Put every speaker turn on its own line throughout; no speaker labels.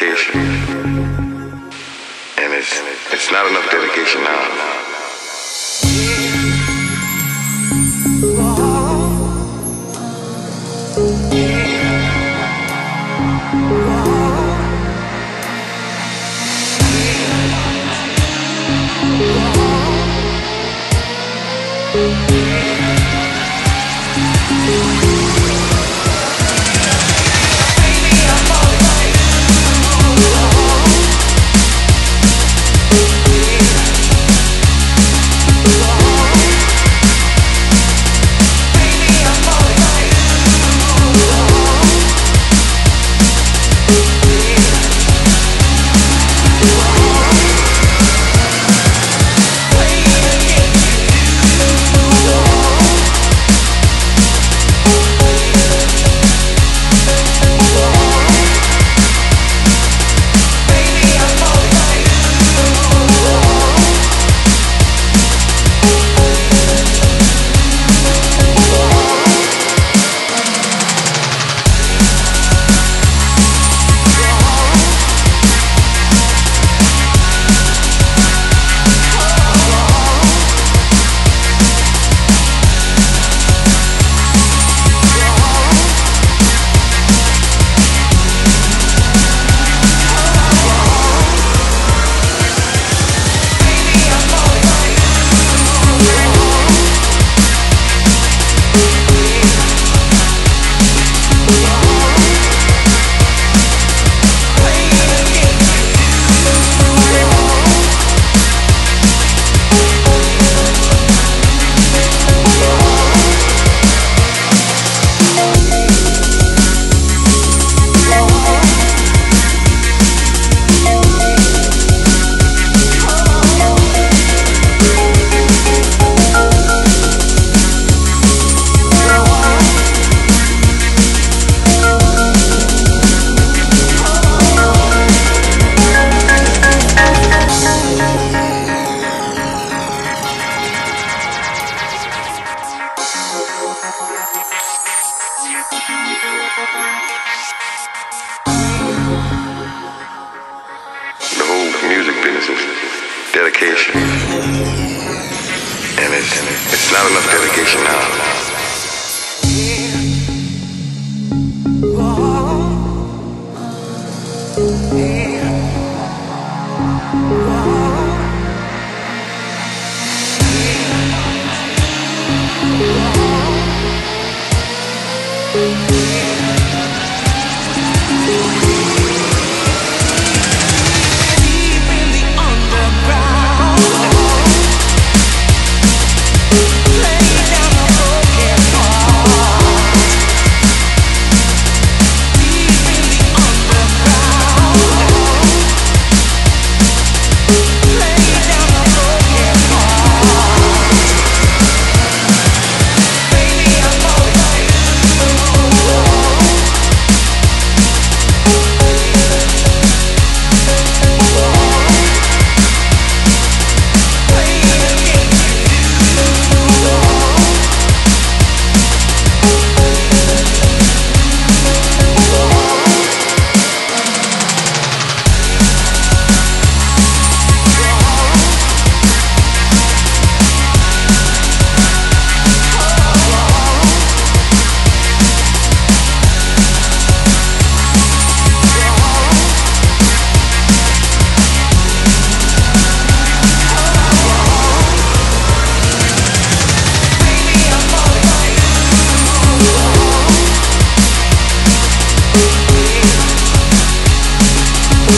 dedication. And it's it's not enough dedication now. The not enough dedication now.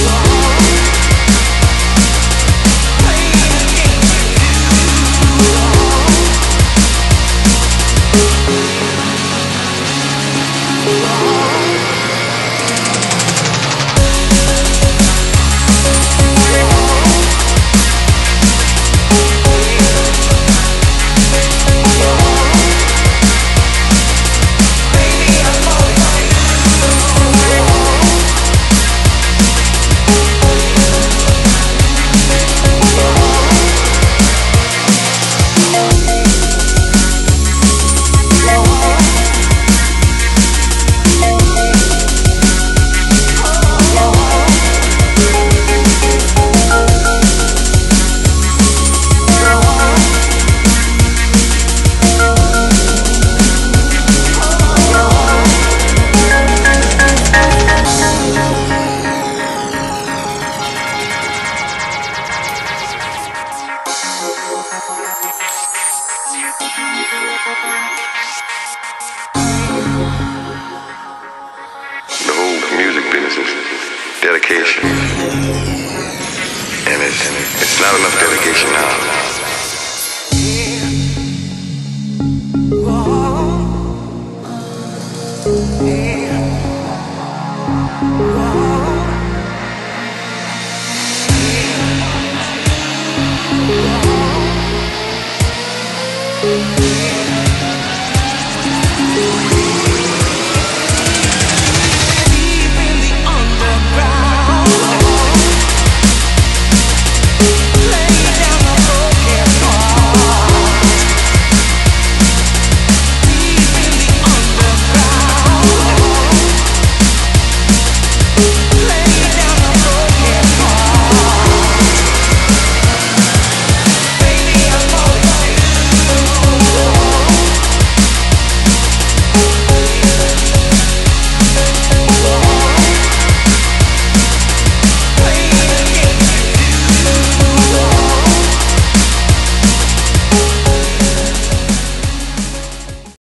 Baby,
dedication. And it's, it's not enough dedication now.